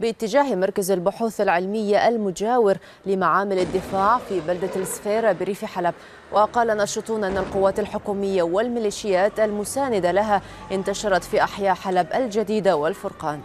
باتجاه مركز البحوث العلمية المجاور لمعامل الدفاع في بلدة السفيرة بريف حلب. وقال ناشطون أن القوات الحكومية والميليشيات المساندة لها انتشرت في أحياء حلب الجديدة والفرقان.